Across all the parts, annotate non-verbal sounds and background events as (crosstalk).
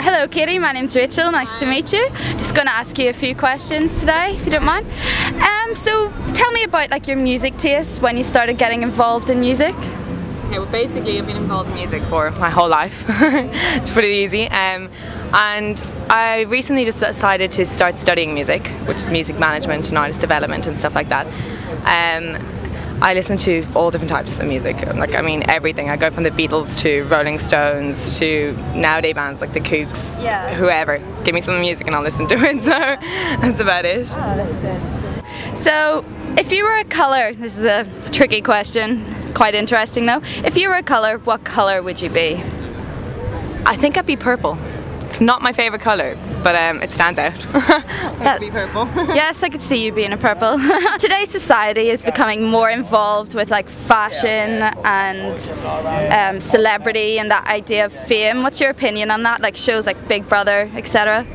hello Katy, my name's Rachael, nice Hi. to meet you. Just gonna ask you a few questions today, if you don't mind. Um, so tell me about like your music taste when you started getting involved in music. Okay, well basically I've been involved in music for my whole life, to put it easy. Um, and I recently just decided to start studying music, which is music management and artist development and stuff like that. Um, I listen to all different types of music. Like I mean everything. I go from the Beatles to Rolling Stones to nowadays bands like the Kooks, yeah. whoever. Give me some music and I'll listen to it. (laughs) So that's about it. Oh, that's good. So if you were a colour, this is a tricky question, quite interesting though. If you were a colour, what colour would you be? I think I'd be purple. It's not my favourite colour, but um, it stands out. (laughs) that be purple. (laughs) yes, I could see you being a purple. (laughs) Today's society is becoming more involved with like fashion and um, celebrity and that idea of fame. What's your opinion on that? Like shows like Big Brother, etc.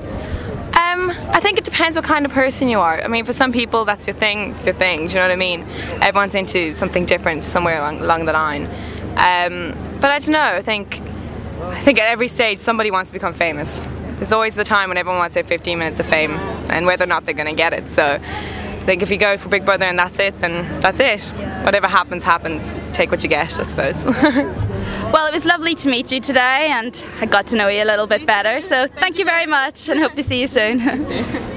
Um, I think it depends what kind of person you are. I mean, for some people, that's your thing. It's your thing. Do you know what I mean? Everyone's into something different somewhere along, along the line. Um, but I don't know. I think I think at every stage somebody wants to become famous. There's always the time when everyone wants their 15 minutes of fame and whether or not they're going to get it. So I think if you go for Big Brother and that's it, then that's it. Whatever happens, happens. Take what you get, I suppose. (laughs) well, it was lovely to meet you today and I got to know you a little bit better. So thank you very much and hope to see you soon. (laughs)